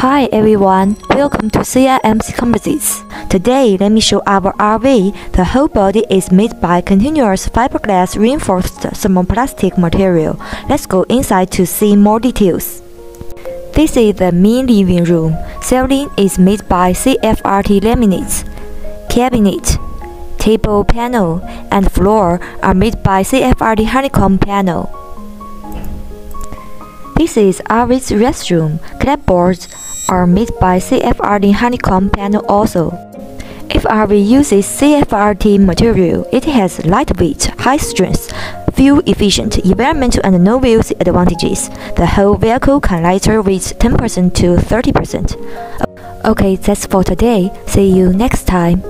Hi everyone, welcome to CIMC Composites. Today, let me show our RV. The whole body is made by continuous fiberglass reinforced thermoplastic material. Let's go inside to see more details. This is the main living room. Ceiling is made by CFRT laminates. Cabinet, table panel, and floor are made by CFRT honeycomb panel. This is RV's restroom. Clapboards are made by CFRT honeycomb panel also. If RV uses CFRT material, it has lightweight, high strength, fuel efficient, environmental and no wheels advantages. The whole vehicle can lighter weight 10% to 30%. Okay, that's for today. See you next time.